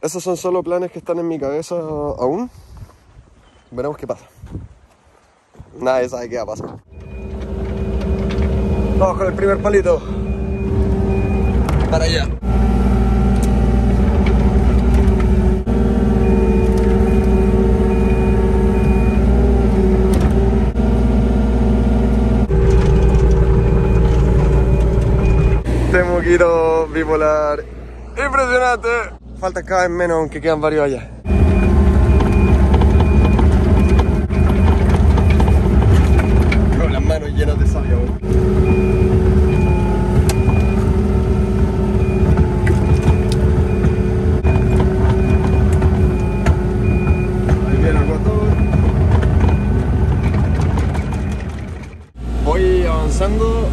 Esos son solo planes que están en mi cabeza aún. Veremos qué pasa. Nadie sabe qué va a pasar. Vamos con el primer palito. Para allá. Temuquito bipolar. Impresionante. Falta cada vez menos, aunque quedan varios allá. Con las manos llenas de savia. Voy avanzando.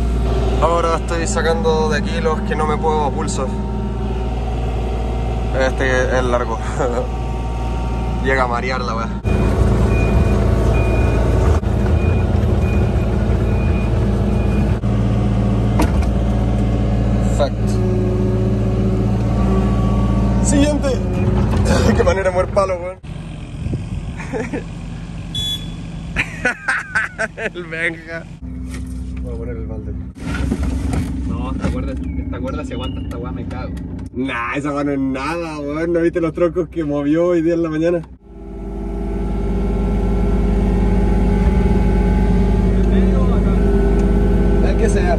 Ahora estoy sacando de aquí los que no me puedo a pulso. Este es largo. Llega a marear la weá. Fact. Siguiente. Qué manera de mover palo, weón. el Benja. Voy a poner el balde. No, esta cuerda, esta cuerda si aguanta esta weá me cago. Nah, esa mano es nada, weón. ¿No viste los troncos que movió hoy día en la mañana? El que sea.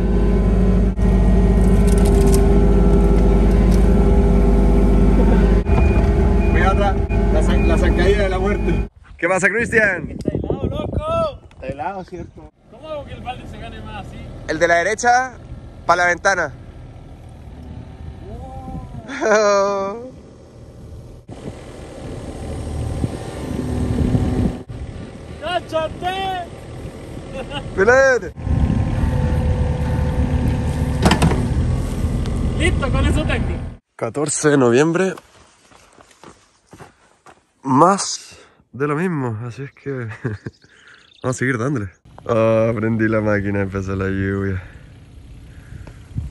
Cuidado atrás, la, la zancadilla de la muerte. ¿Qué pasa, Cristian? ¡Está helado, loco! Está helado, ¿cierto? ¿Cómo hago que el balde se gane más así? El de la derecha, para la ventana. ¡Cáchate! Pilet. Listo, con eso técnico. 14 de noviembre. Más de lo mismo, así es que vamos a seguir dándole. Ah, prendí la máquina, empezó la lluvia.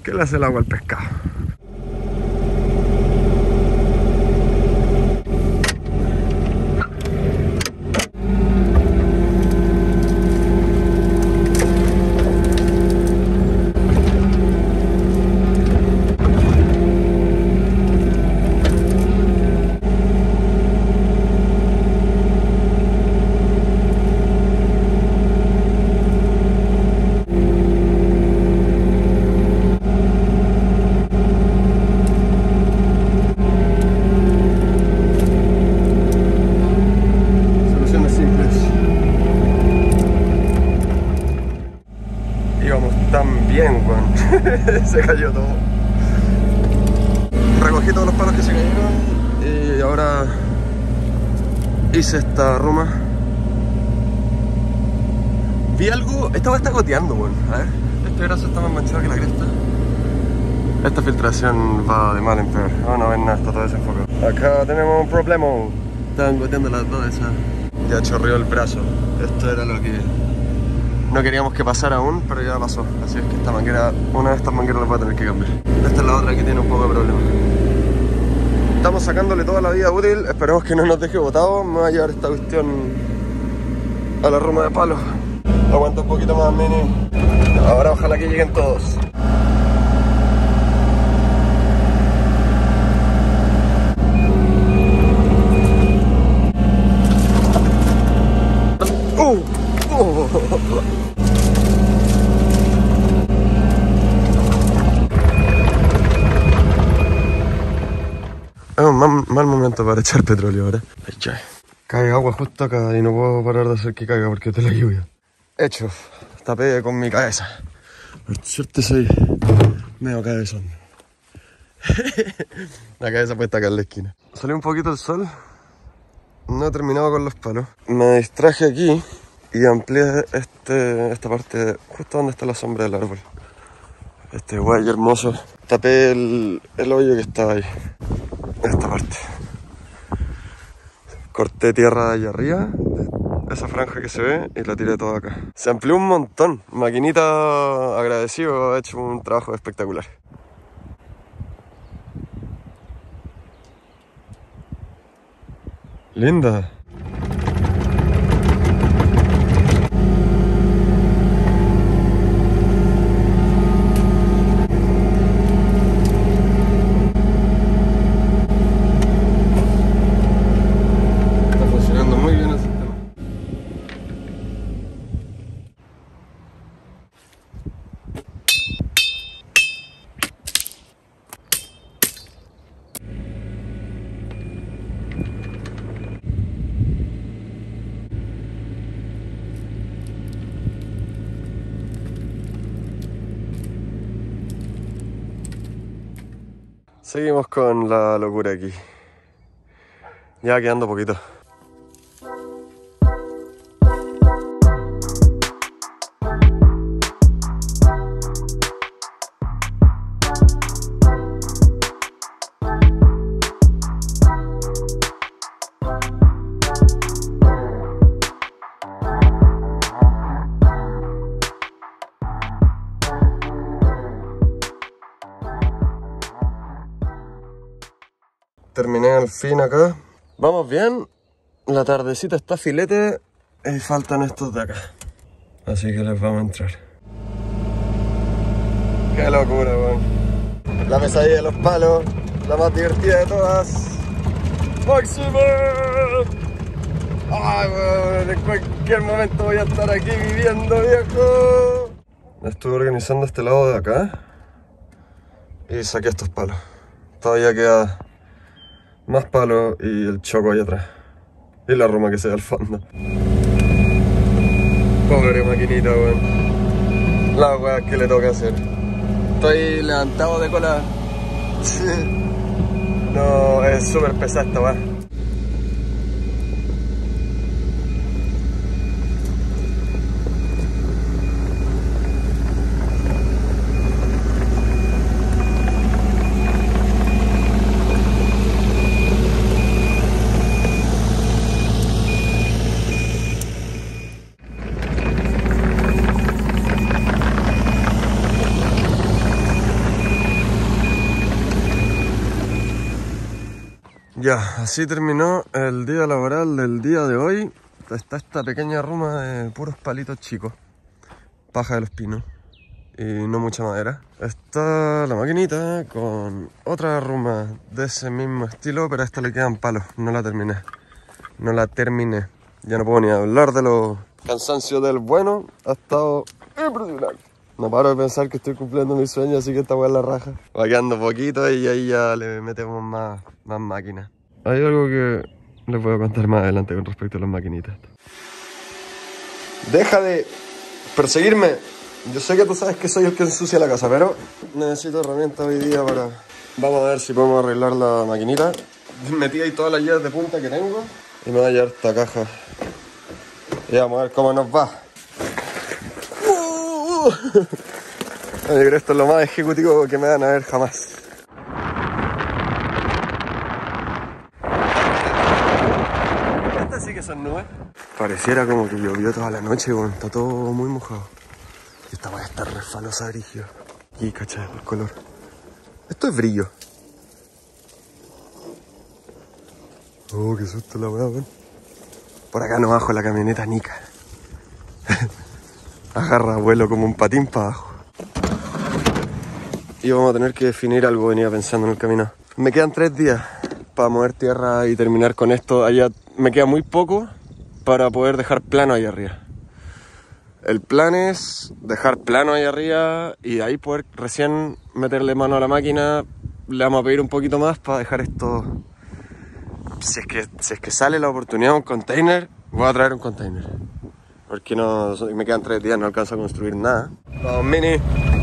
¿Qué le hace el agua al pescado? Bien, weón. se cayó todo. Recogí todos los palos que se cayeron y ahora hice esta ruma. Vi algo, esta va a estar goteando, weón. A ver, este brazo está más manchado que la cresta. Esta filtración va de mal en peor. Oh, no ven nada, está todo desenfocado. Acá tenemos un problema. Estaban goteando las dos esas. Ya chorreó el brazo. Esto era lo que no queríamos que pasara aún, pero ya pasó. Así es que esta manguera, una de estas mangueras la voy a tener que cambiar. Esta es la otra que tiene un poco de problema. Estamos sacándole toda la vida útil. Esperemos que no nos deje botado. Me va a llevar esta cuestión a la ruma de palo. Aguanta un poquito más, mini. Ahora ojalá que lleguen todos. ¡Uh! ¡Uh! Es un mal, momento para echar petróleo ahora. Cae agua justo acá y no puedo parar de hacer que caiga porque te la lluvia. Hecho. Tapé con mi cabeza. Por suerte soy medio cabezón. la cabeza puesta acá en la esquina. Salió un poquito el sol. No he terminado con los palos. Me distraje aquí y amplié este, esta parte justo donde está la sombra del árbol. Este guay hermoso. Tapé el, el hoyo que estaba ahí. Esta parte. Corté tierra allá arriba, de esa franja que se ve, y la tiré toda acá. Se amplió un montón. Maquinita agradecido, ha hecho un trabajo espectacular. Linda. Está funcionando muy bien el sistema. Seguimos con la locura aquí. Ya quedando poquito. Terminé al fin acá. Vamos bien. La tardecita está filete y faltan estos de acá. Así que les vamos a entrar. Qué locura, weón. La pesadilla de los palos, la más divertida de todas. ¡Máximo! ¡Ay, weón! En cualquier momento voy a estar aquí viviendo, viejo. Estuve organizando este lado de acá y saqué estos palos. Todavía queda más palos y el choco ahí atrás. Y la roma que se ve al fondo. Pobre maquinita, weón. La weá que le toca hacer. Estoy levantado de cola. No, es súper pesada esta weá. Así terminó el día laboral del día de hoy. Está esta pequeña ruma de puros palitos chicos. Paja de los pinos. Y no mucha madera. Está la maquinita con otra ruma de ese mismo estilo, pero a esta le quedan palos. No la terminé. No la terminé. Ya no puedo ni hablar de los cansancios del bueno. Ha estado impresionante. No paro de pensar que estoy cumpliendo mi sueño, así que esta weá la raja. Va quedando poquito y ahí ya le metemos más máquinas. Hay algo que les voy a contar más adelante con respecto a las maquinitas. Deja de perseguirme. Yo sé que tú sabes que soy el que ensucia la casa, pero necesito herramientas hoy día para... Vamos a ver si podemos arreglar la maquinita. Metí ahí todas las llaves de punta que tengo y me voy a llevar esta caja. Y vamos a ver cómo nos va. Uh, Yo creo que esto es lo más ejecutivo que me van a ver jamás. Estas sí que son nubes. Pareciera como que llovió toda la noche, bueno, está todo muy mojado. Y esta va a estar refalosa brillo. Y cacha el color. Esto es brillo. Oh, qué susto la weá, weón. Por acá no bajo la camioneta Nika. Agarra vuelo como un patín para abajo. Y vamos a tener que definir algo, venía pensando en el camino. Me quedan tres días para mover tierra y terminar con esto. Allá me queda muy poco para poder dejar plano ahí arriba. El plan es dejar plano ahí arriba y de ahí poder recién meterle mano a la máquina. Le vamos a pedir un poquito más para dejar esto. Si es que, si es que sale la oportunidad de un container, voy a traer un container. Porque no, me quedan tres días, no alcanzo a construir nada. Vamos, mini.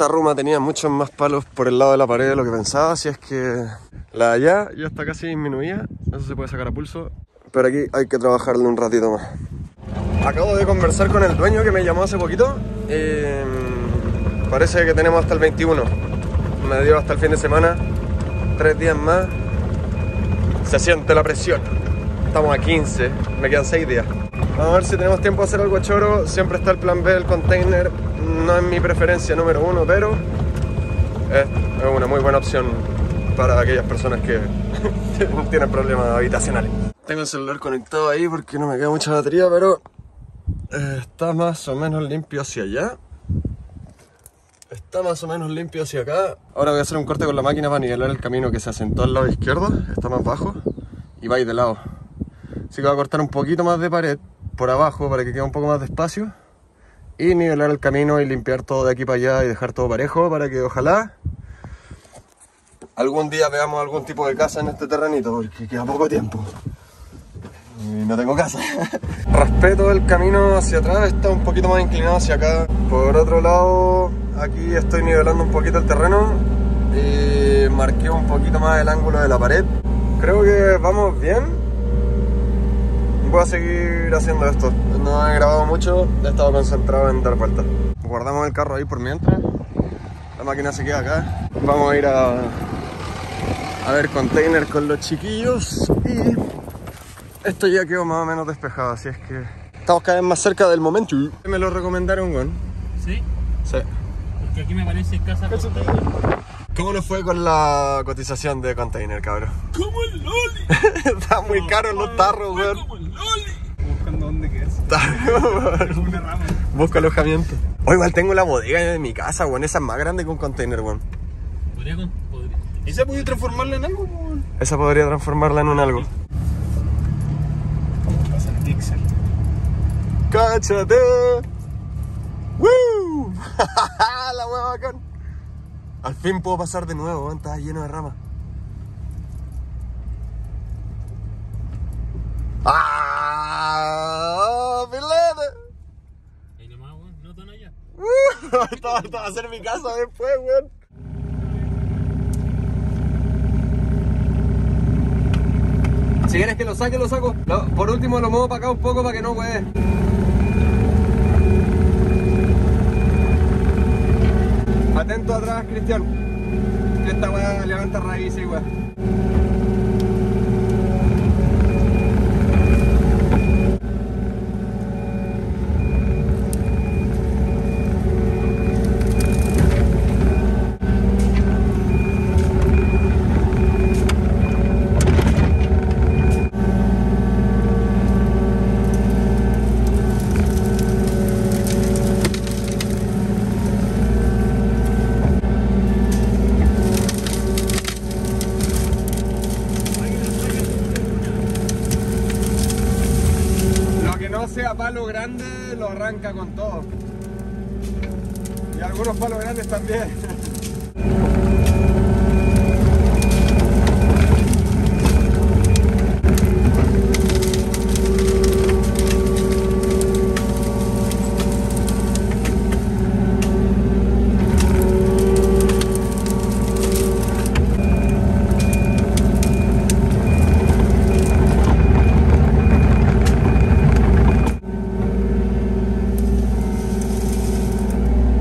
Esta ruma tenía muchos más palos por el lado de la pared de lo que pensaba, así es que la de allá ya está casi disminuida, eso se puede sacar a pulso, pero aquí hay que trabajarle un ratito más. Acabo de conversar con el dueño que me llamó hace poquito y parece que tenemos hasta el 21, me dio hasta el fin de semana, tres días más, se siente la presión, estamos a 15, me quedan seis días. Vamos a ver si tenemos tiempo de hacer algo choro. Siempre está el plan B del container. No es mi preferencia número uno, pero es es una muy buena opción para aquellas personas que tienen problemas habitacionales. Tengo el celular conectado ahí porque no me queda mucha batería, pero eh, está más o menos limpio hacia allá. Está más o menos limpio hacia acá. Ahora voy a hacer un corte con la máquina para nivelar el camino que se asentó al lado izquierdo. Está más bajo y va ahí de lado. Así que voy a cortar un poquito más de pared por abajo para que quede un poco más de espacio. Y nivelar el camino y limpiar todo de aquí para allá y dejar todo parejo para que ojalá algún día veamos algún tipo de casa en este terrenito porque queda poco tiempo. Y no tengo casa. Respeto el camino hacia atrás, está un poquito más inclinado hacia acá. Por otro lado, aquí estoy nivelando un poquito el terreno y marqué un poquito más el ángulo de la pared. Creo que vamos bien. Voy a seguir haciendo esto. No he grabado mucho, he estado concentrado en dar vueltas. Guardamos el carro ahí por mientras. La máquina se queda acá. Vamos a ir a, a ver container con los chiquillos y esto ya quedó más o menos despejado, así es que estamos cada vez más cerca del momento. Me lo recomendaron, Gon. ¿Sí? Sí. Porque aquí me parece casa ¿Cómo nos fue con la cotización de container, cabrón? Como el Loli. Está muy caro los tarros, weón. Como el Loli. Buscando dónde rama. Busco alojamiento. O igual tengo la bodega de mi casa, weón. Esa es más grande que un container, weón. Podría con. Podría. ¿Esa podía transformarla en algo? weón? Esa podría transformarla en un algo. Pasa el Pixel. ¡Cáchate! ¡Woo! la hueá bacán. Al fin puedo pasar de nuevo. Estaba lleno de ramas. ¡Ah! ¡Filete! Ahí nomás, weón. No tan allá. Esta esta va a ser mi casa después, weón. Si quieres que lo saque, lo saco. Por último lo muevo para acá un poco para que no hueve. Atento atrás, Cristian. Esta weá levanta raíces, weá. Lo que no sea palo grande con todo. Y algunos palos grandes también.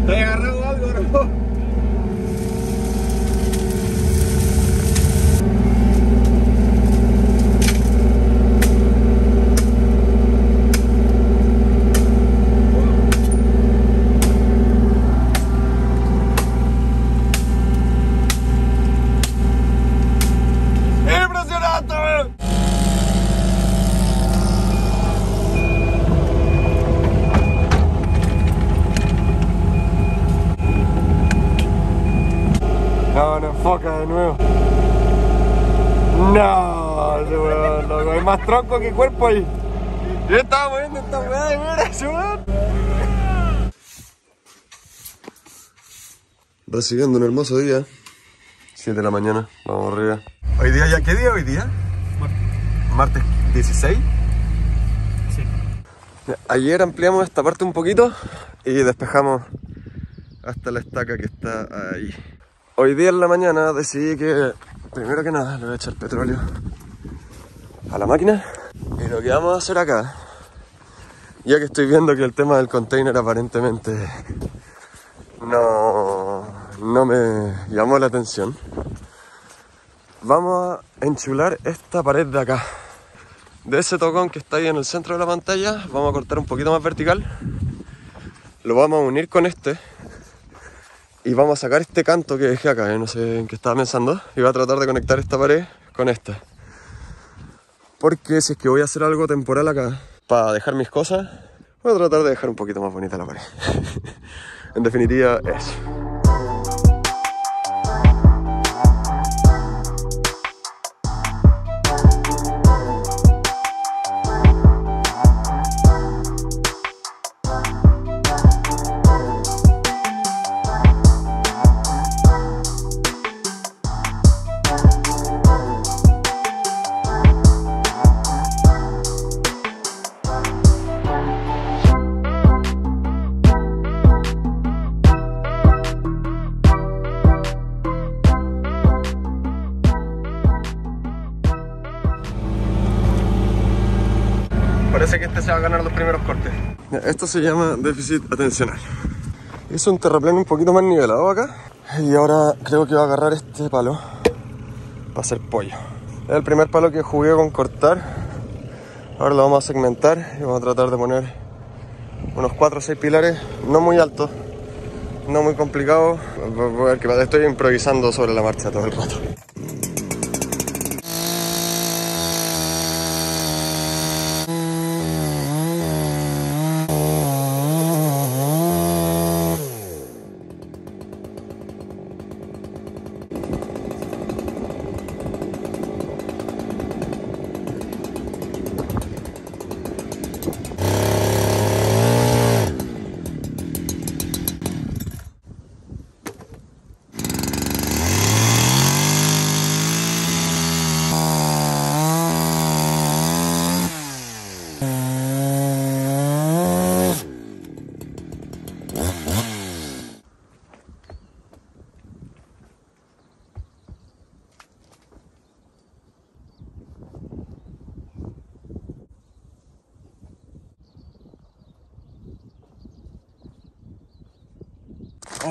¿Te he agarrado algo, no? ¡Impresionante! De nuevo. No, ese weón, loco. Hay más tronco que cuerpo ahí. Yo estaba moviendo esta weá de veras, weón. Recibiendo un hermoso día. 7 de la mañana, vamos arriba. Hoy día ya, ¿qué día hoy día? Martes 16. Sí. Ayer ampliamos esta parte un poquito y despejamos hasta la estaca que está ahí. Hoy día en la mañana decidí que, primero que nada, le voy a echar petróleo a la máquina. Y lo que vamos a hacer acá, ya que estoy viendo que el tema del container aparentemente no, no me llamó la atención, vamos a enchular esta pared de acá. De ese tocón que está ahí en el centro de la pantalla, vamos a cortar un poquito más vertical. Lo vamos a unir con este. Y vamos a sacar este canto que dejé acá, eh, no sé en qué estaba pensando. Y voy a tratar de conectar esta pared con esta. Porque si es que voy a hacer algo temporal acá para dejar mis cosas, voy a tratar de dejar un poquito más bonita la pared. en definitiva, eso. Se llama déficit atencional. Hice un terraplén un poquito más nivelado acá. Y ahora creo que va a agarrar este palo para hacer pollo. Es el primer palo que jugué con cortar. Ahora lo vamos a segmentar y vamos a tratar de poner unos 4 o 6 pilares, no muy altos, no muy complicados. Estoy improvisando sobre la marcha todo el rato.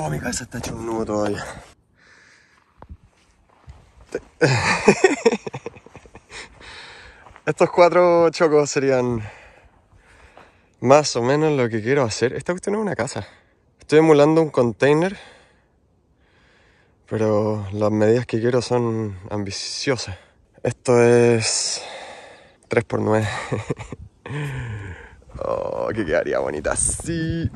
Oh, mi cabeza está hecho un nudo todavía. Estos cuatro chocos serían más o menos lo que quiero hacer. Esta cuestión es una casa. Estoy emulando un container, pero las medidas que quiero son ambiciosas. Esto es 3x9. oh, que quedaría bonita así.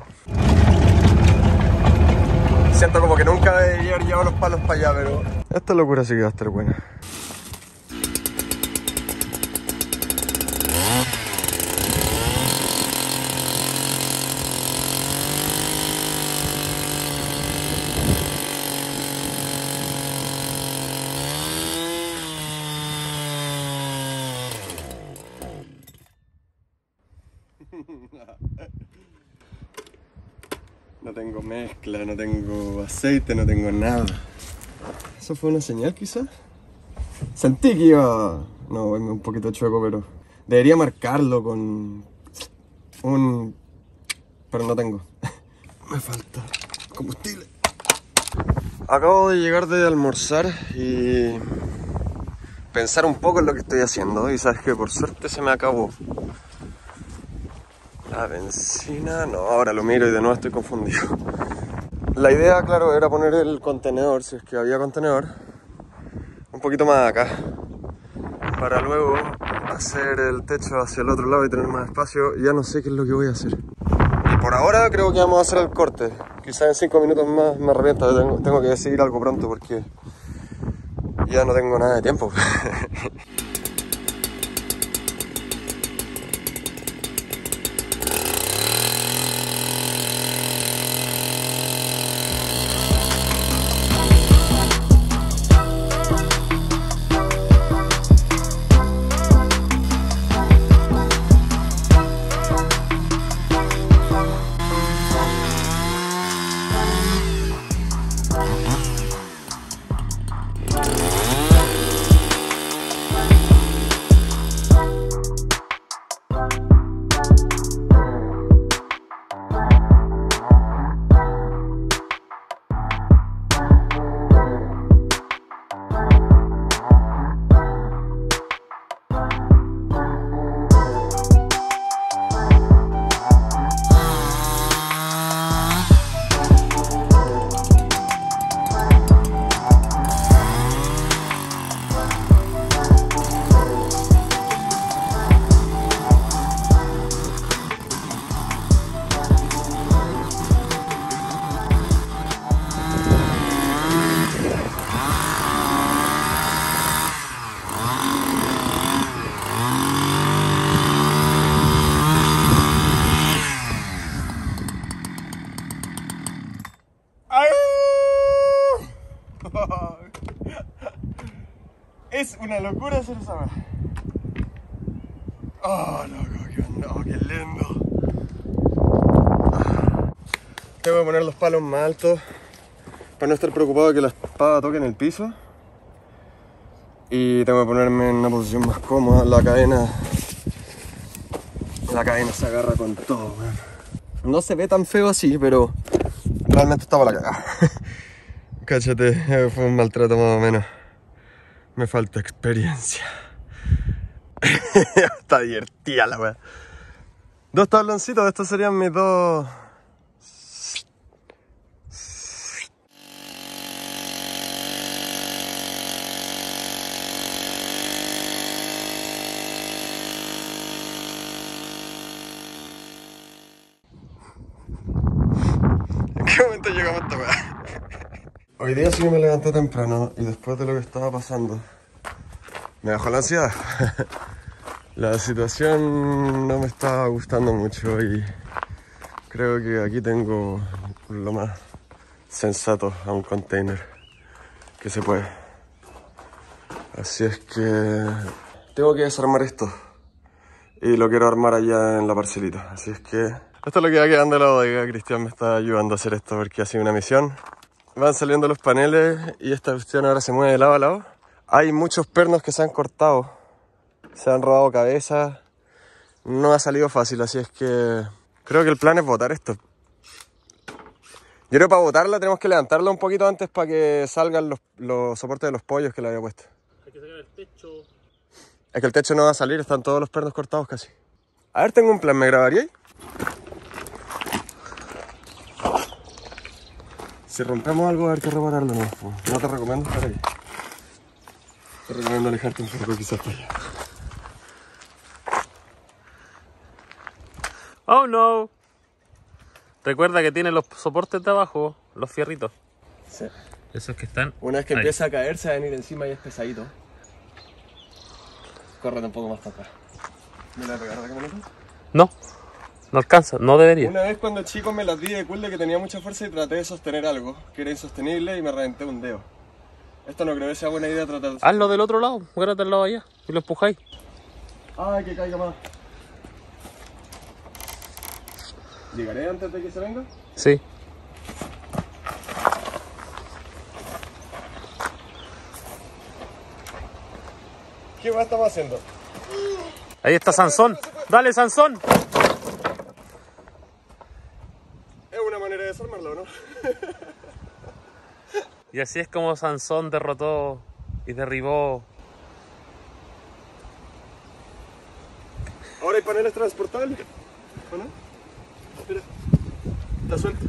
Siento como que nunca debería haber llevado los palos para allá, pero esta locura sí que va a estar buena. No tengo mezcla, no tengo no tengo nada. ¿Eso fue una señal quizás? Sentí que iba... No, un poquito chueco, pero... Debería marcarlo con... Un... Pero no tengo. Me falta combustible. Acabo de llegar de almorzar y... Pensar un poco en lo que estoy haciendo y sabes que por suerte se me acabó. La benzina, no, ahora lo miro y de nuevo estoy confundido. La idea, claro, era poner el contenedor, si es que había contenedor, un poquito más acá, para luego hacer el techo hacia el otro lado y tener más espacio. Ya no sé qué es lo que voy a hacer. Y por ahora creo que vamos a hacer el corte. Quizás en 5 minutos más me arrepiento, tengo, tengo que decidir algo pronto porque ya no tengo nada de tiempo. palos más altos para no estar preocupado de que la espada toque en el piso. Y tengo que ponerme en una posición más cómoda. La cadena. La cadena se agarra con todo. No se ve tan feo así, pero realmente estaba la cagada. Cáchate, fue un maltrato más o menos. Me falta experiencia. Está divertida la weá. Dos tabloncitos, estos serían mis dos. ¿En Hoy día sí me levanté temprano y después de lo que estaba pasando, me bajó la ansiedad. La situación no me está gustando mucho y creo que aquí tengo lo más sensato a un container que se puede. Así es que tengo que desarmar esto y lo quiero armar allá en la parcelita. Así es que esto es lo que va quedando de la bodega. Cristian me está ayudando a hacer esto porque ha sido una misión. Van saliendo los paneles y esta cuestión ahora se mueve de lado a lado. Hay muchos pernos que se han cortado se han robado cabezas. No ha salido fácil, así es que creo que el plan es botar esto. Yo creo que para botarla tenemos que levantarla un poquito antes para que salgan los, los soportes de los pollos que le había puesto. Hay que sacar el techo. Es que el techo no va a salir, están todos los pernos cortados casi. A ver, tengo un plan, ¿me grabaríais? Si rompemos algo, hay que repararlo, no, no te recomiendo estar ahí. Te recomiendo alejarte un poco quizás para allá. Oh no. Recuerda que tiene los soportes de abajo, los fierritos. Sí. Esos que están. Una vez que Ahí. empieza a caer, se va a venir encima y es pesadito. Córrete un poco más para acá. ¿Me la pegar de camioneta? No, no alcanza, no debería. Una vez cuando chico me las di de cool de que tenía mucha fuerza y traté de sostener algo que era insostenible y me reventé un dedo. Esto no creo que sea buena idea tratar. Hazlo del otro lado, agárrate al lado allá y lo empujáis. ¡Ay, que caiga más! ¿Llegaré antes de que se venga? Sí. ¿Qué más estamos haciendo? Ahí está Sansón. Dale, Sansón. Es una manera de desarmarlo, ¿no? Y así es como Sansón derrotó y derribó. Ahora hay paneles transportables. ¿O no? Mira. Está suelto.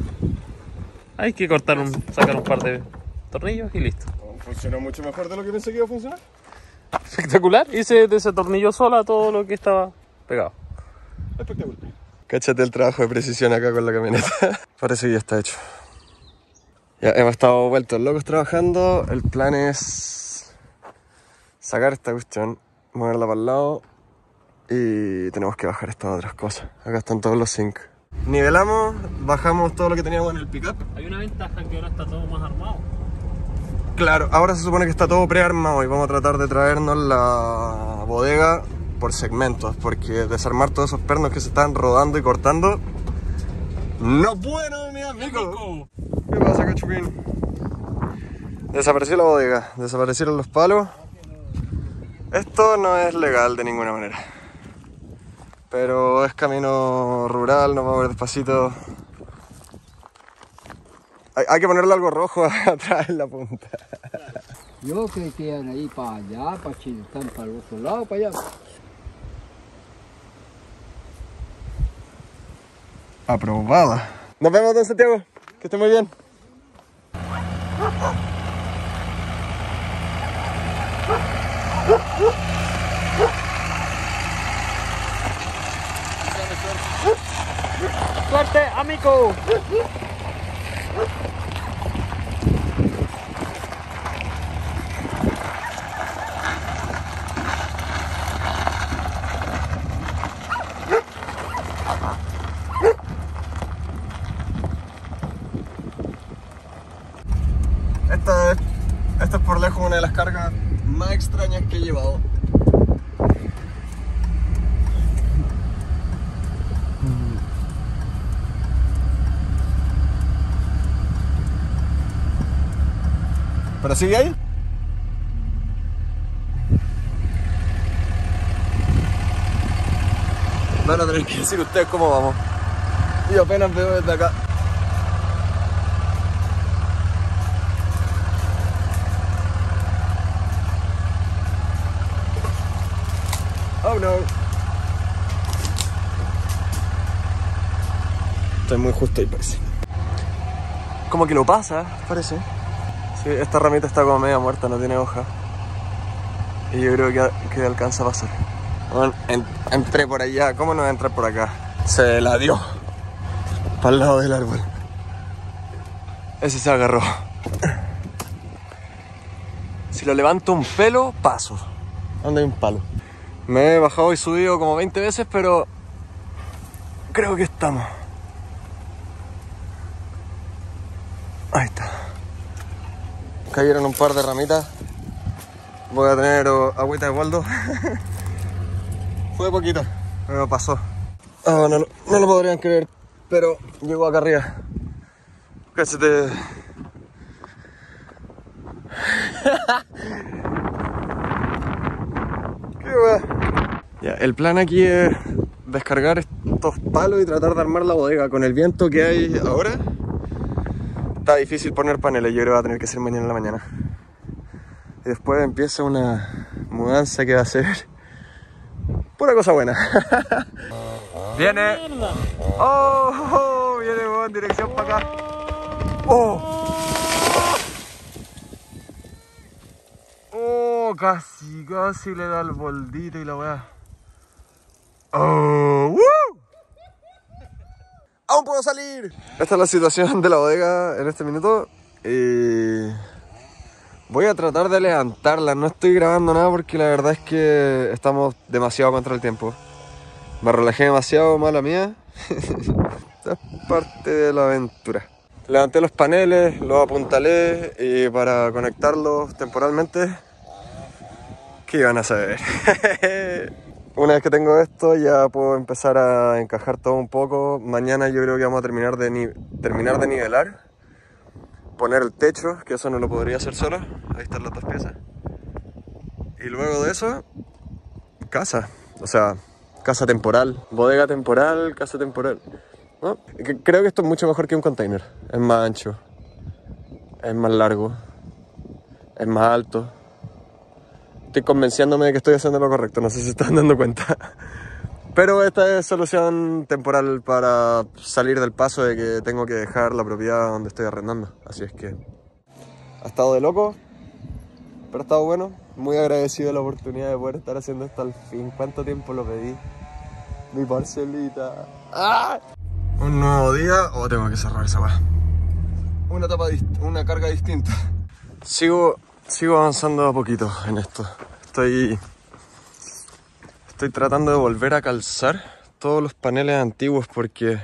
Hay que cortar un, sacar un par de tornillos y listo. Funcionó mucho mejor de lo que pensé que iba a funcionar. Espectacular. Hice de ese tornillo sola todo lo que estaba pegado. Espectacular. Cáchate el trabajo de precisión acá con la camioneta. Parece que ya está hecho. Ya hemos estado vueltos locos trabajando. El plan es sacar esta cuestión, moverla para el lado y tenemos que bajar estas otras cosas. Acá están todos los zinc. Nivelamos, bajamos todo lo que teníamos en el pickup. Hay una ventaja que ahora está todo más armado. Claro, ahora se supone que está todo prearmado y vamos a tratar de traernos la bodega por segmentos, porque desarmar todos esos pernos que se están rodando y cortando no puedo, mi amigo. ¿Qué pasa, cachupín? Desapareció la bodega, desaparecieron los palos. Esto no es legal de ninguna manera. Pero es camino rural, nos vamos a ver despacito. Hay, que ponerle algo rojo atrás en la punta. Yo creo que iban ahí para allá, para Chiltán, para el otro lado, para allá. Aprobada. Nos vemos, don Santiago. Que esté muy bien. ¡Suerte, amigo! Esta es Esta es por lejos una de las cargas extrañas que he llevado. ¿Pero sigue ahí? Van a tener que decir ustedes cómo vamos. Yo apenas veo desde acá. Oh no. Muy justo ahí parece. Como que lo pasa, parece. Sí, esta ramita está como media muerta, no tiene hoja. Y yo creo que, que alcanza a pasar. Bueno, en- entré por allá. ¿Cómo no voy a entrar por acá? Se la dio. Para el lado del árbol. Ese se agarró. Si lo levanto un pelo, paso. ¿Dónde hay un palo? Me he bajado y subido como 20 veces, pero creo que estamos. Ahí está. Cayeron un par de ramitas. Voy a tener agüita de Waldo. Fue poquito, pero pasó. Ah, no, lo- no lo podrían creer, pero llegó acá arriba. Cállate. Qué wea. Ya, el plan aquí es descargar estos palos y tratar de armar la bodega. Con el viento que hay ahora, está difícil poner paneles. Yo creo que va a tener que ser mañana en la mañana. Y después empieza una mudanza que va a ser pura cosa buena. viene. Oh, oh, viene en dirección para acá. Oh. Oh, casi, casi le da el boldito y la weá. Oh, ¡woo! ¡Aún puedo salir! Esta es la situación de la bodega en este minuto. Y voy a tratar de levantarla. No estoy grabando nada porque la verdad es que estamos demasiado contra el tiempo. Me relajé demasiado, mala mía. Esta es parte de la aventura. Levanté los paneles, los apuntalé y para conectarlos temporalmente, ¿qué iban a saber? Una vez que tengo esto ya puedo empezar a encajar todo un poco. Mañana yo creo que vamos a terminar de, terminar de nivelar. Poner el techo, que eso no lo podría hacer solo. Ahí están las dos piezas. Y luego de eso, casa. O sea, casa temporal. Bodega temporal, casa temporal. Creo que esto es mucho mejor que un container. Es más ancho. Es más largo. Es más alto. Estoy convenciéndome de que estoy haciendo lo correcto. No sé si se están dando cuenta. Pero esta es solución temporal para salir del paso de que tengo que dejar la propiedad donde estoy arrendando. Así es que ha estado de loco, pero ha estado bueno. Muy agradecido de la oportunidad de poder estar haciendo esto al fin. ¿Cuánto tiempo lo pedí? Mi parcelita. ¡Ah! Un nuevo día. O tengo que cerrar esa weá. Una dist- una carga distinta. Sigo, sigo avanzando a poquito en esto. Estoy. Estoy tratando de volver a calzar todos los paneles antiguos porque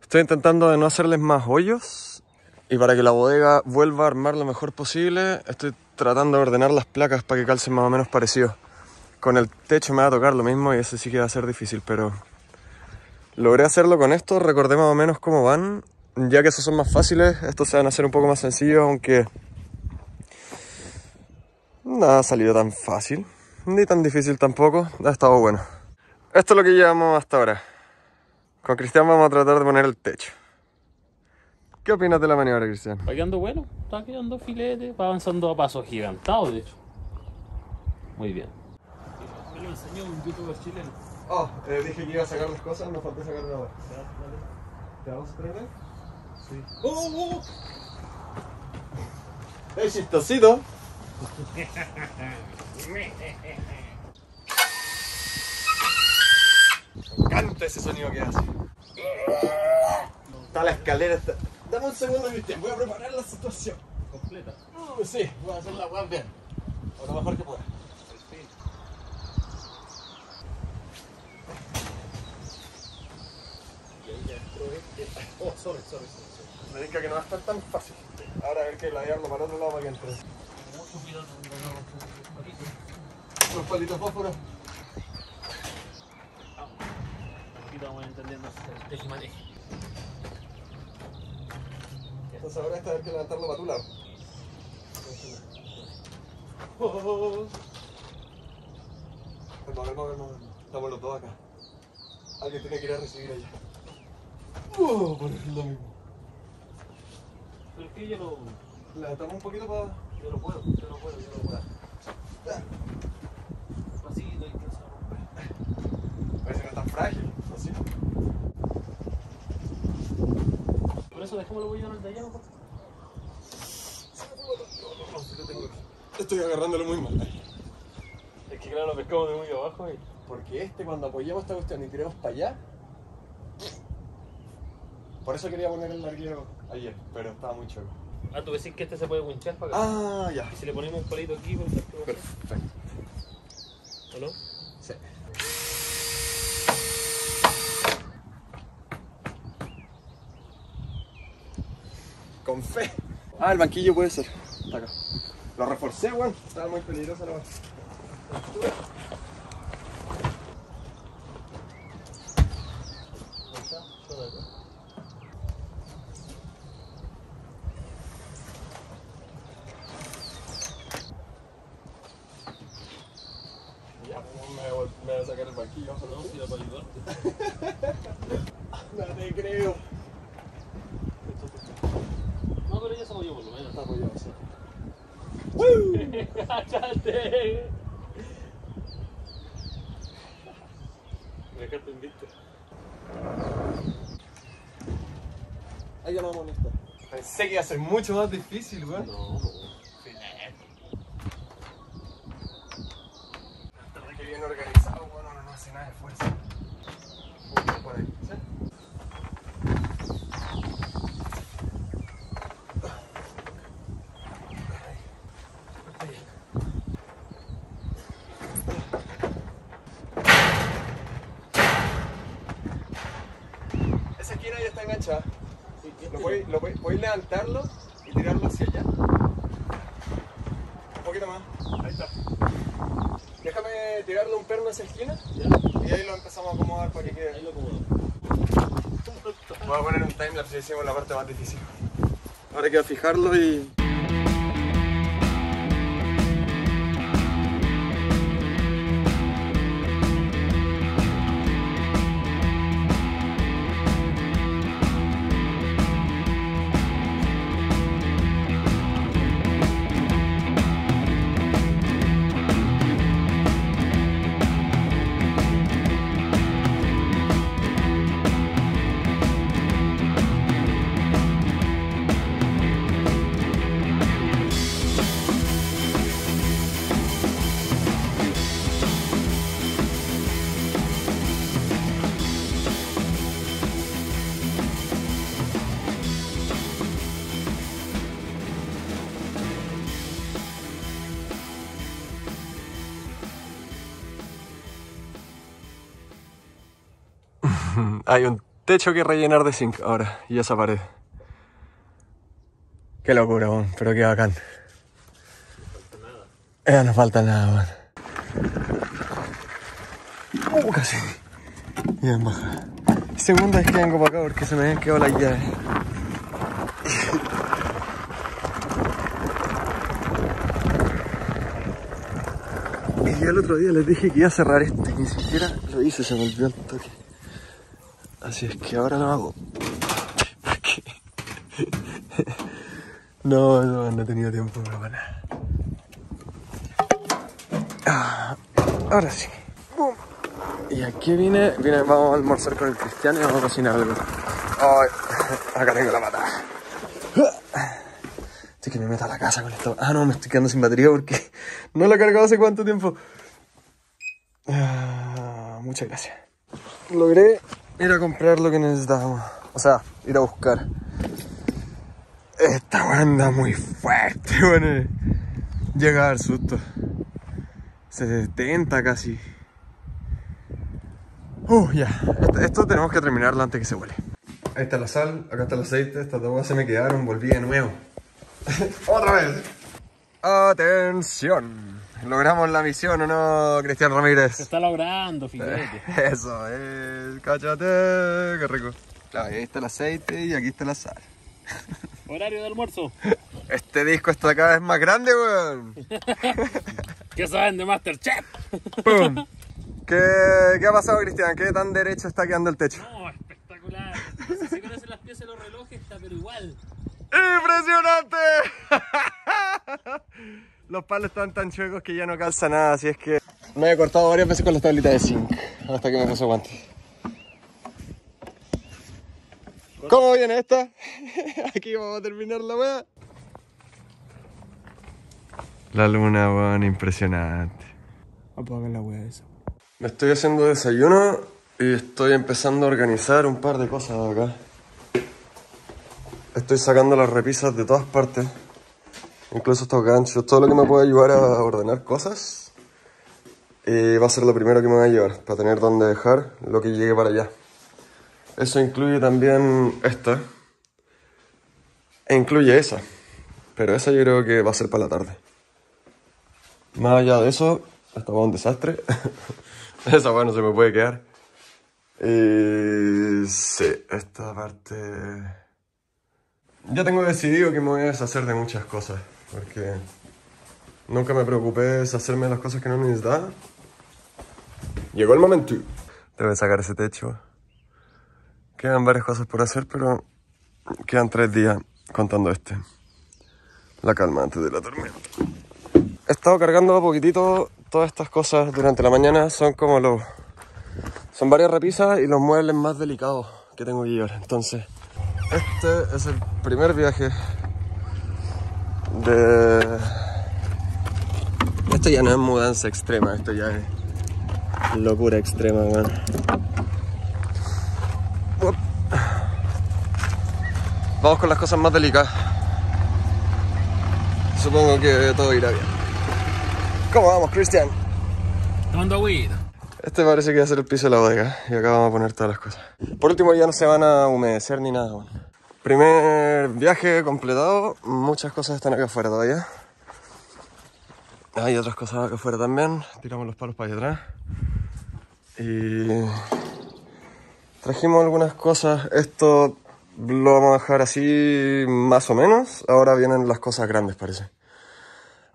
estoy intentando de no hacerles más hoyos y para que la bodega vuelva a armar lo mejor posible, estoy tratando de ordenar las placas para que calcen más o menos parecido. Con el techo me va a tocar lo mismo y ese sí que va a ser difícil, pero logré hacerlo con esto, recordé más o menos cómo van. Ya que esos son más fáciles, estos se van a hacer un poco más sencillos, aunque no ha salido tan fácil, ni tan difícil tampoco, ha estado bueno. Esto es lo que llevamos hasta ahora. Con Cristian vamos a tratar de poner el techo. ¿Qué opinas de la maniobra, Cristian? Va quedando bueno, está quedando filete, va avanzando a pasos gigantados, de hecho. Muy bien. Me lo enseñó un youtuber chileno. Oh, eh, dije que iba a sacar las cosas, me faltó sacar una ¿Te vamos a esperar? Sí. ¡Oh, oh! ¡Es chistosito! Me encanta ese sonido que hace. Está la escalera. Está... Dame un segundo, Cristian. Voy a preparar la situación. Completa. Uh, sí, voy a hacer la web bien. O lo mejor que pueda. Oh, sorry, sorry, sorry. Me diga que no va a estar tan fácil. Ahora a ver que la diablo para otro lado para que entre. Los palitos fósforos. Ahorita vamos entendiendo el tejimaneje. Entonces ahora esta hay que levantarlo para tu lado. Oh. Calma, calma. Estamos los dos acá. Alguien tiene que ir a recibir allá. Oh, por eso es lo mismo. Pero es que yo lo, Levantamos un poquito para. Yo lo puedo, yo lo puedo, yo lo puedo. Despacito y que se rompe. Parece que no es tan frágil. Así. Por eso dejémoslo voy yo en el allá, mejor. Estoy agarrándolo muy mal. Es que claro, lo pescamos de muy abajo y... Porque este, cuando apoyamos esta cuestión y tiramos para allá. Por eso quería poner el larguero ayer, pero estaba muy choco. Ah, tú decís que este se puede winchar para acá. Ah, ya. Y si le ponemos un palito aquí, por ejemplo, Perfecto. ¿o no? Sí. Con fe. Ah, el banquillo puede ser. Está acá. Lo reforcé, weón. Estaba muy peligroso la weón. Ahí está, todo acá. Ya, pues, me voy, me voy a sacar el banquillo. No, si era para ayudarte. No te creo. No, pero ya se movió por lo menos. Está apoyado, sí. ¡Cállate! Me dejaste en vista. Ahí llamamos esta. Pensé que iba a ser mucho más difícil, weón que bien organizado, bueno, no, no hace nada de fuerza. Un poco por ahí, ¿sí? Esa esquina ya está enganchada. Lo podéis, lo podéis- podéis levantarlo y tirarlo hacia allá. Un poquito más. Ahí está. Déjame esquina y ahí lo empezamos a acomodar para que ahí quede. lo acomodo. Voy a poner un timelapse y hicimos la parte más difícil. Ahora queda fijarlo y. Hay un techo que rellenar de zinc ahora y esa pared. Qué locura, weón, pero qué bacán. Ya no falta nada, weón. Uh, casi. Bien baja. Segunda vez que vengo para acá porque se me habían quedado las llaves. Y yo el otro día les dije que iba a cerrar este, ni siquiera lo hice, se me olvidó toque. Así es que ahora lo hago. No, no, no he tenido tiempo para nada. Ah, ahora sí. Y aquí vine, vine, vamos a almorzar con el cristiano y vamos a cocinar algo. Ay, acá tengo la pata. Estoy que me meta a la casa con esto. Ah, no, me estoy quedando sin batería porque no la he cargado hace cuánto tiempo. Ah, muchas gracias. Logré ir a comprar lo que necesitábamos. O sea, ir a buscar. Esta banda muy fuerte, bueno. Llega al susto. 70 casi. Uh, ya. Esto, esto tenemos que terminarlo antes que se huele. Ahí está la sal, acá está el aceite, estas dos se me quedaron, volví de nuevo. Otra vez. Atención. Logramos la misión, ¿o no, Cristian Ramírez? Se está logrando, filete. Eso es, cáchate, qué rico. Claro, ahí está el aceite y aquí está la sal. Horario de almuerzo. Este disco está cada vez más grande, weón. ¿Qué saben de Masterchef? ¡Pum! ¿Qué, ¿Qué ha pasado, Cristian? ¿Qué tan derecho está quedando el techo? No, espectacular. No sé si conocen las piezas de los relojes, está pero igual. ¡Impresionante! Los palos están tan chuecos que ya no calza nada, así es que me he cortado varias veces con las tablitas de zinc hasta que me puse guantes. ¿Cómo viene esta? Aquí vamos a terminar la weá. La luna, weón, impresionante. Apaga la wea esa. Me estoy haciendo desayuno y estoy empezando a organizar un par de cosas acá. Estoy sacando las repisas de todas partes, incluso estos ganchos, todo lo que me pueda ayudar a ordenar cosas. Y va a ser lo primero que me voy a llevar, para tener donde dejar lo que llegue para allá. Eso incluye también esta. E incluye esa. Pero esa yo creo que va a ser para la tarde. Más allá de eso, esta va un desastre. esa bueno se me puede quedar. Y sí, esta parte... Ya tengo decidido que me voy a deshacer de muchas cosas. Porque nunca me preocupé de deshacerme de las cosas que no necesitaba. Llegó el momento. Que sacar ese techo. Quedan varias cosas por hacer, pero quedan tres días contando este. La calma antes de la tormenta. He estado cargando a poquitito todas estas cosas durante la mañana. Son como los... Son varias repisas y los muebles más delicados que tengo que llevar. Entonces, este es el primer viaje de... Esto ya no es mudanza extrema, esto ya es locura extrema, weón. Vamos con las cosas más delicadas. Supongo que todo irá bien. ¿Cómo vamos, Cristian? Tomando agüita. Este parece que va a ser el piso de la bodega y acá vamos a poner todas las cosas. Por último ya no se van a humedecer ni nada. Bueno. Primer viaje completado, muchas cosas están acá afuera todavía. Hay otras cosas acá afuera también, tiramos los palos para allá atrás. Y trajimos algunas cosas, esto lo vamos a dejar así más o menos. Ahora vienen las cosas grandes parece.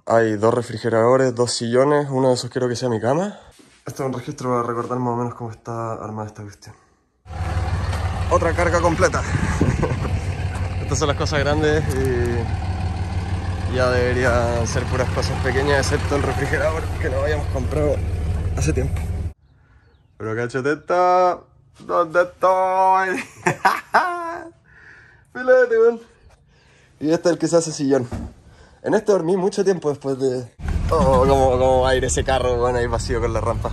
Hay dos refrigeradores, dos sillones, uno de esos quiero que sea mi cama. Esto es un registro para recordar más o menos cómo está armada esta cuestión. Otra carga completa. Estas son las cosas grandes y ya deberían ser puras cosas pequeñas, excepto el refrigerador que no habíamos comprado hace tiempo. Pero cacheteta, ¿dónde estoy? Filete, weón. Y este es el que se hace sillón. En este dormí mucho tiempo después de... Oh, como, como va a ir ese carro, bueno, ahí vacío con la rampa.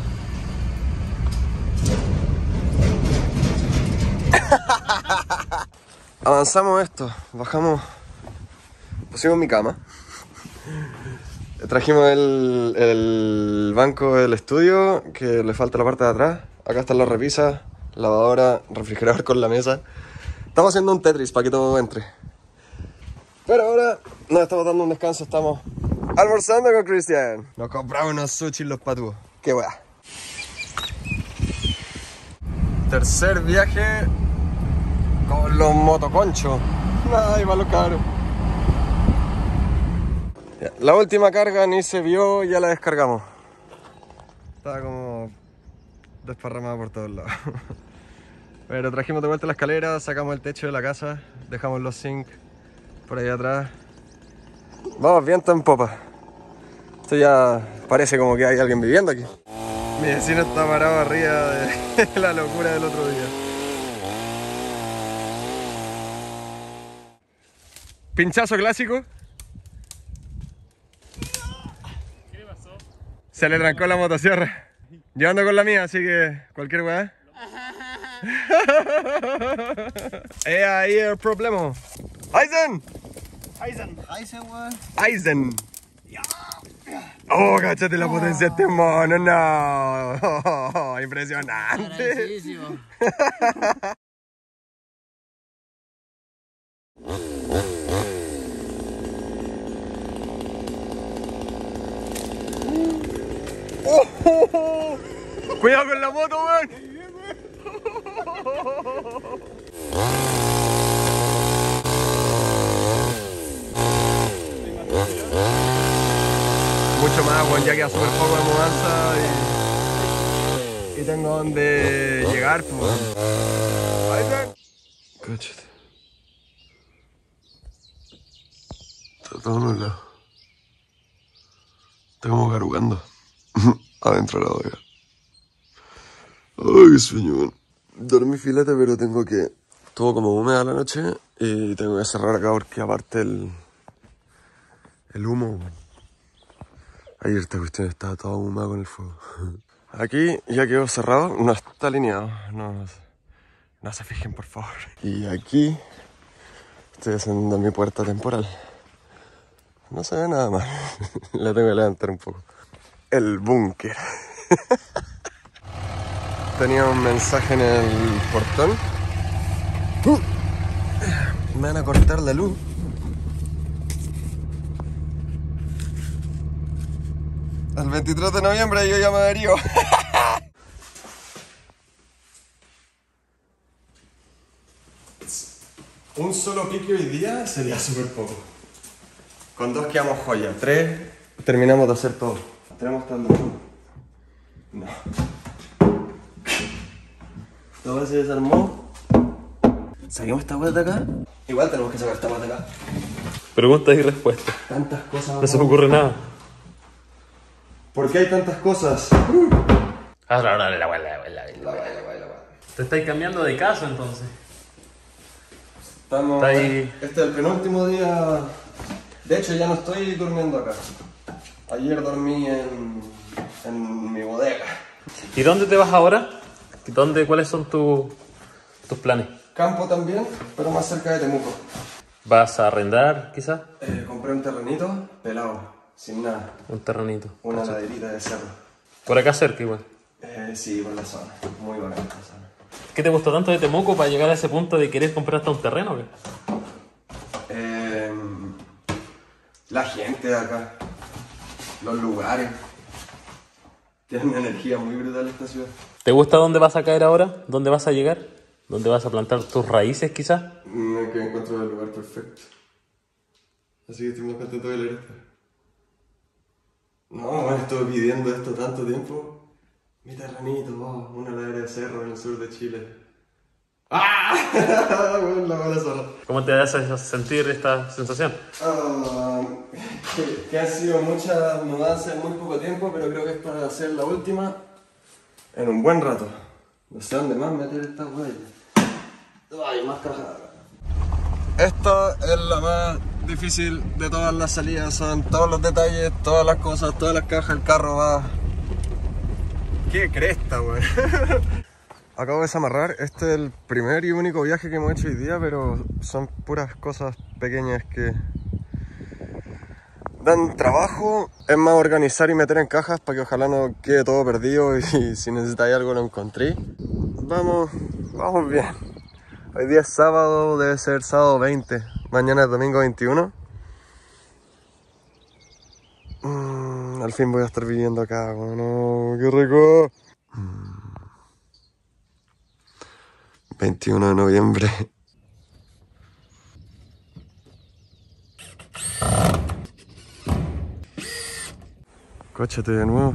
Avanzamos esto, bajamos, pusimos mi cama. Trajimos el, banco del estudio, que le falta la parte de atrás. Acá están las repisas, lavadora, refrigerador con la mesa. Estamos haciendo un Tetris para que todo entre. Pero ahora nos estamos dando un descanso, estamos almorzando con Cristian. Nos compramos unos sushi los patúos. Qué weá. Tercer viaje con los motoconchos. Ay, va los cabros. Ya, La última carga ni se vio, ya la descargamos. Estaba como desparramada por todos lados. Pero trajimos de vuelta la escalera, sacamos el techo de la casa, dejamos los zinc por ahí atrás. Vamos viento en popa. Esto ya parece como que hay alguien viviendo aquí. Mi vecino está parado arriba de la locura del otro día. Pinchazo clásico. ¿Qué le pasó? Se le trancó la motosierra. Yo ando con la mía, así que cualquier weá. Eh, ahí el problema. Aizen! Aizen. Ahí weón. Aizen. Oh, cáchate la potencia de este mono, no. Impresionante. Cuidado con la moto, weón. Mucho más, weón, ya queda súper poco de mudanza y, y tengo donde llegar, pues. Ahí está. Cáchate. Está todo nublado. Está como garugando. Adentro de la bodega. Ay, sueño. Dormí filete, pero tengo que. Estuvo como húmeda la noche y tengo que cerrar acá porque aparte el. El humo. Ayer esta cuestión estaba toda húmeda con el fuego. Aquí ya quedó cerrado, no está alineado. No, no se fijen, por favor. Y aquí estoy haciendo mi puerta temporal. No se ve nada más. La tengo que levantar un poco. El búnker. Tenía un mensaje en el portón. Uh. Me van a cortar la luz. El 23 de noviembre yo ya me darío. Un solo pique hoy día sería súper poco. Con dos quedamos joya. Tres terminamos de hacer todo. Tenemos domingo. No. Todo se desarmó. ¿Saquemos esta hueá de acá? Igual tenemos que sacar esta hueá de acá. Preguntas y respuestas. Tantas cosas. No se me ocurre nada. ¿Por qué hay tantas cosas? Ahora, ahora, la abuela, la abuela, la abuela. Te estáis cambiando de casa entonces. Estamos. Está ahí. Este es el penúltimo día. De hecho, ya no estoy durmiendo acá. Ayer dormí en, en mi bodega. ¿Y dónde te vas ahora? ¿Dónde, ¿Cuáles son tu- tus planes? Campo también, pero más cerca de Temuco. ¿Vas a arrendar quizás? Eh, compré un terrenito pelado, sin nada. Un terrenito. Una laderita de cerro. Por acá cerca igual. Eh, sí, por la zona. Muy buena la zona. ¿Qué te gustó tanto de Temuco para llegar a ese punto de querer comprar hasta un terreno? qué? Eh, la gente de acá. Los lugares. Tienen una energía muy brutal esta ciudad. ¿Te gusta dónde vas a caer ahora? ¿Dónde vas a llegar? ¿Dónde vas a plantar tus raíces quizás? Me que encuentro el lugar perfecto. Así que estoy muy contento de leer esto. No, bueno, estuve pidiendo esto tanto tiempo. Mi terrenito, oh, una ladera de cerro en el sur de Chile. ¿Cómo te hace sentir esta sensación? Ah, que, que han sido muchas mudanzas en muy poco tiempo, pero creo que esta va a ser la última en un buen rato. No sé dónde más meter esta huella. Ay, más. Esta es la más difícil de todas las salidas, son todos los detalles, todas las cosas, todas las cajas, el carro va... ¡Qué cresta, weón! Acabo de desamarrar, este es el primer y único viaje que hemos hecho hoy día, pero son puras cosas pequeñas que dan trabajo. Es más organizar y meter en cajas para que ojalá no quede todo perdido y si necesitáis algo lo encontré. Vamos, vamos bien. Hoy día es sábado, debe ser sábado 20. Mañana es domingo 21. Mm, al fin voy a estar viviendo acá, bueno, qué rico. Mm. 21 de noviembre. Cóchate de nuevo.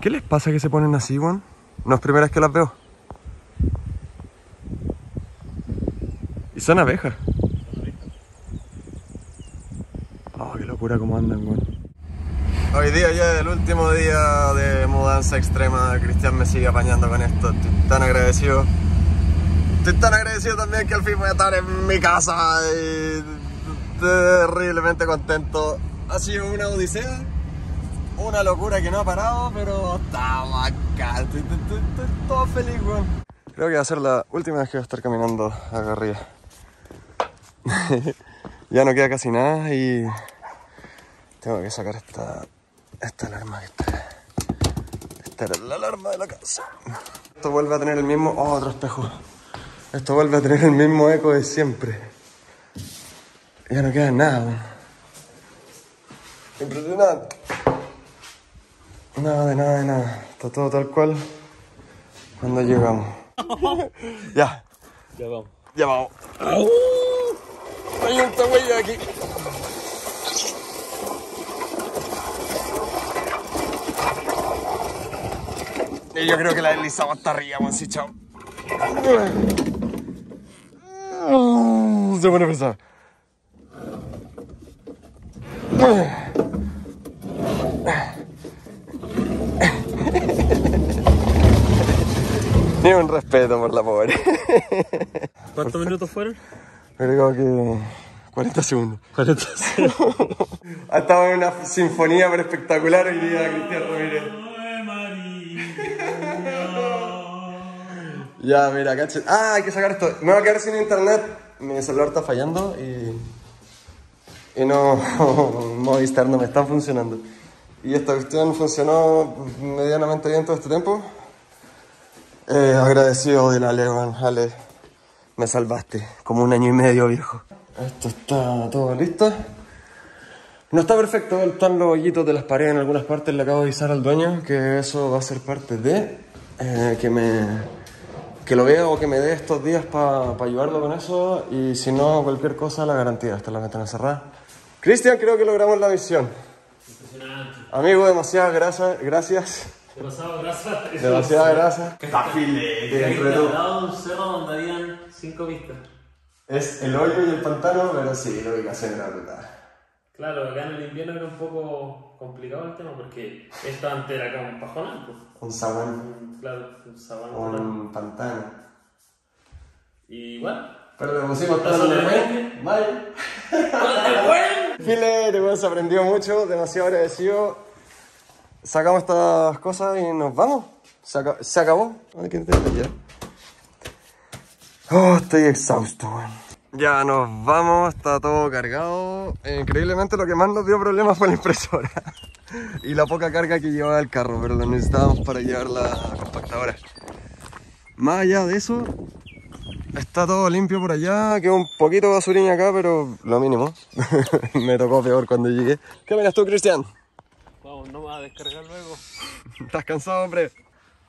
¿Qué les pasa que se ponen así, Juan? No es primera vez que las veo. Y son abejas. Oh, qué locura cómo andan, weón. Hoy día ya es el último día de mudanza extrema. Cristian me sigue apañando con esto. Estoy tan agradecido. Estoy tan agradecido también que al fin voy a estar en mi casa y terriblemente contento. Ha sido una odisea, una locura que no ha parado, pero estamos acá. Estoy, estoy- todo feliz, weón. Creo que va a ser la última vez que voy a estar caminando acá arriba. ya no queda casi nada y tengo que sacar esta, esta alarma que está. Esta era la alarma de la casa. Esto vuelve a tener el mismo. Oh, otro espejo. Esto vuelve a tener el mismo eco de siempre. Ya no queda nada, weón. Impresionante. Nada de nada de nada. Está todo tal cual cuando llegamos. ya, Ya vamos. ya vamos. Hay un huella aquí. Y yo creo que la deslizamos hasta arriba, weón, sí, chao. Se pone pesado. Ni un respeto por la pobre. ¿Cuántos minutos fueron? Creo que 40 segundos. 40 Ha estado en una sinfonía pero espectacular hoy día, Cristian Ramírez. Ya, mira, caché. Ah, hay que sacar esto. Me voy a quedar sin internet. Mi celular está fallando y. Y no. Movistar no me está funcionando. Y esta cuestión funcionó medianamente bien todo este tiempo. Eh, agradecido de la weón. Ale, me salvaste. Como un año y medio, viejo. Esto está todo listo. No está perfecto, están los hoyitos de las paredes en algunas partes. Le acabo de avisar al dueño que eso va a ser parte de. eh, que me. Que lo vea o que me dé estos días para ayudarlo con eso. Y si no, cualquier cosa, la garantía. Esta es la ventana cerrada. Cristian, creo que logramos la misión. Impresionante. Amigo, demasiadas gracias. Gracias. Demasiado grasa. Demasiadas gracias. Está filete. Al un cerro donde habían cinco vistas. Es el hoyo y el pantano, pero sí, la ubicación era brutal. Claro, acá en el invierno era un poco complicado el tema porque esta antes era acá un pajonal, pues. Un Un- Claro, un sabán. un pantano. Y bueno, Pero le pusimos ¿Estás todo el sobreviviente? Mal. Filete, weón, se aprendió mucho, demasiado agradecido. Sacamos estas cosas y nos vamos. Se, aca- se acabó. Ay, ¿quién te ya? Oh, estoy exhausto, weón. Ya nos vamos, está todo cargado. Eh, Increíblemente lo que más nos dio problemas fue la impresora. y la poca carga que llevaba el carro, pero lo necesitábamos para llevar la compactadora. Más allá de eso, Está todo limpio por allá, quedó un poquito de basuriña acá, pero lo mínimo. Me tocó peor cuando llegué. ¿Qué miras tú, Cristian? vamos, no me va a descargar luego. ¿Estás cansado, hombre?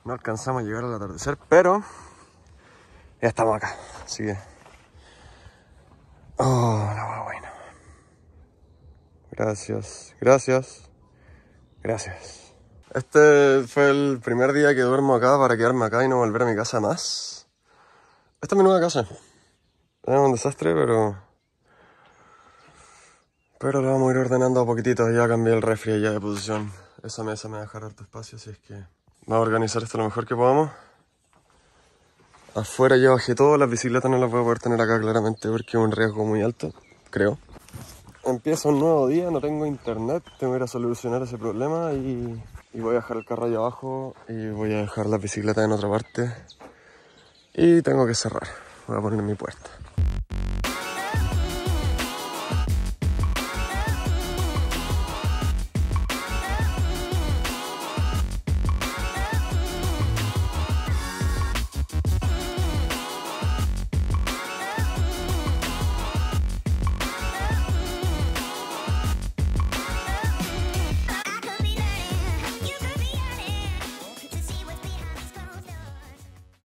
No alcanzamos a llegar al atardecer, pero ya estamos acá. Así que. Oh, la hueá buena. Gracias, gracias, gracias. Este fue el primer día que duermo acá para quedarme acá y no volver a mi casa más. Esta es mi nueva casa. Es un desastre, pero. Pero lo vamos a ir ordenando a poquititos. Ya cambié el refri ya de posición. Esa mesa me va a dejar harto espacio, así es que. Vamos a organizar esto lo mejor que podamos. Afuera ya bajé todo, las bicicletas no las voy a poder tener acá claramente porque es un riesgo muy alto, creo. Empieza un nuevo día, no tengo internet, tengo que ir a solucionar ese problema y, y voy a dejar el carro allá abajo y voy a dejar las bicicletas en otra parte. Y tengo que cerrar, voy a poner mi puerta.